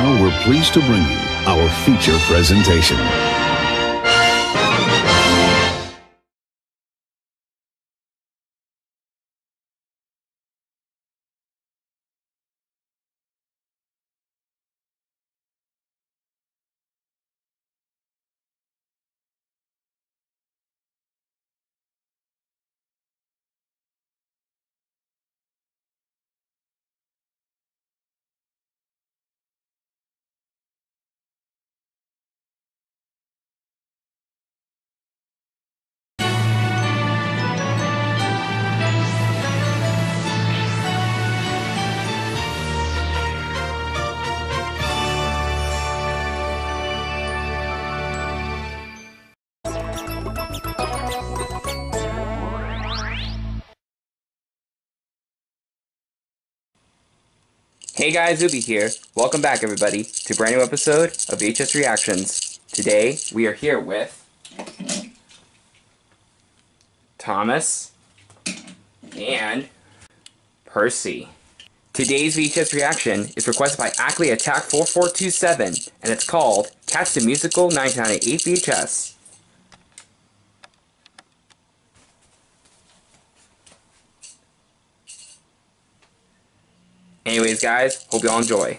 Now we're pleased to bring you our feature presentation. Hey guys, Ubi here. Welcome back, everybody, to a brand new episode of VHS Reactions. Today, we are here with Thomas and Percy. Today's VHS reaction is requested by Ackley Attack 4427, and it's called Cats the Musical 1998 VHS. Anyways, guys, hope y'all enjoy.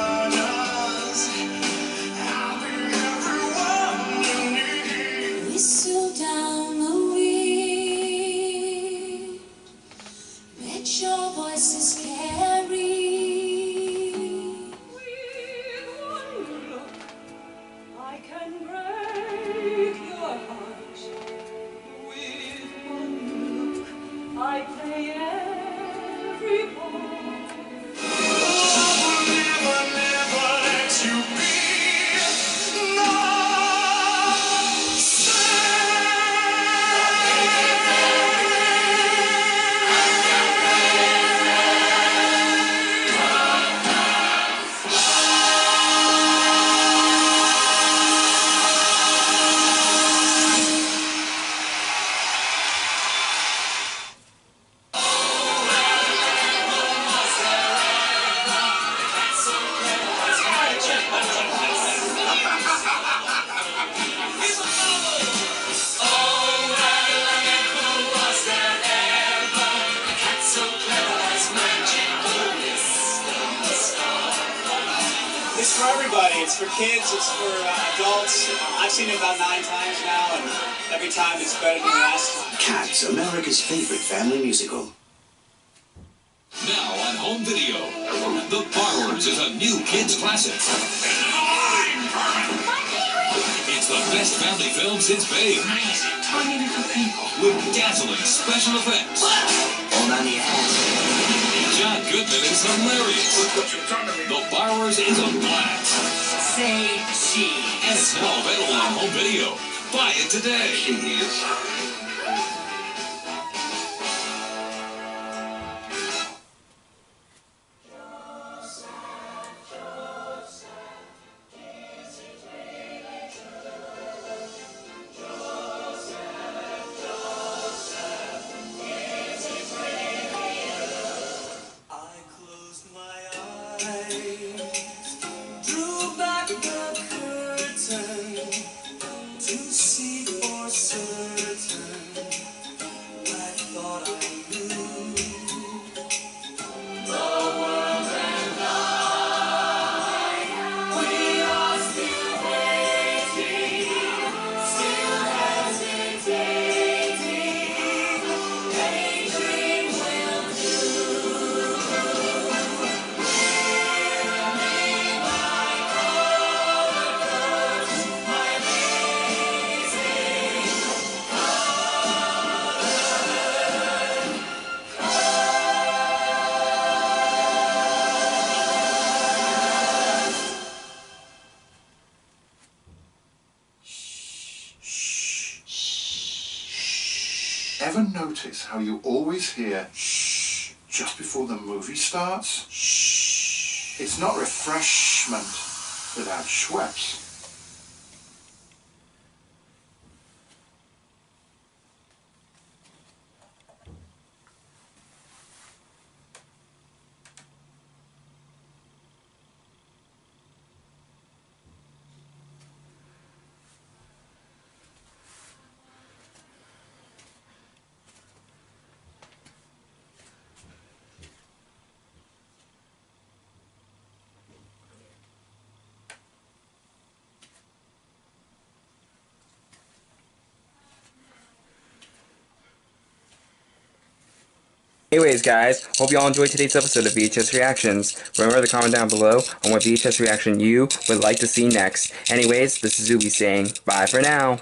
everybody. It's for kids. It's for uh, adults. I've seen it about nine times now, and every time it's better than the last time. Cats, America's favorite family musical. Now on home video, The Borrowers is a new kids classic. It's the best family film since Babe. Tiny little people with dazzling special effects. Hold on to your hat. John Goodman is hilarious. The Borrowers is a blast. Say cheese. And it's now available on home video. Buy it today. I notice how you always hear shh just before the movie starts? Shh. It's not refreshment without Schweppes. Anyways, guys, hope you all enjoyed today's episode of VHS Reactions. Remember to comment down below on what VHS reaction you would like to see next. Anyways, this is Zuby saying bye for now.